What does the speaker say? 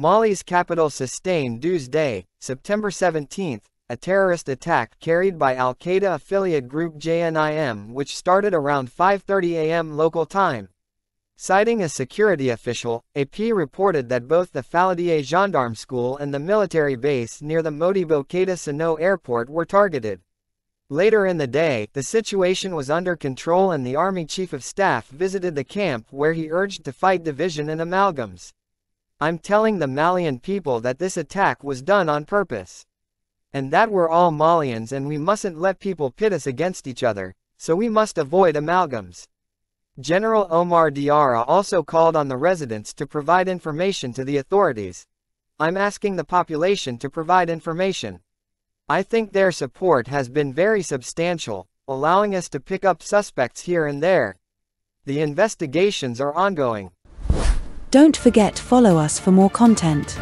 Mali's capital sustained Tuesday, September 17, a terrorist attack carried by Al-Qaeda affiliate group JNIM which started around 5.30 a.m. local time. Citing a security official, AP reported that both the Faladié Gendarme School and the military base near the Modibo Keita Senou airport were targeted. Later in the day, the situation was under control and the Army Chief of Staff visited the camp where he urged to fight division and amalgams. I'm telling the Malian people that this attack was done on purpose. And that we're all Malians and we mustn't let people pit us against each other, so we must avoid amalgams. General Omar Diarra also called on the residents to provide information to the authorities. I'm asking the population to provide information. I think their support has been very substantial, allowing us to pick up suspects here and there. The investigations are ongoing. Don't forget follow us for more content.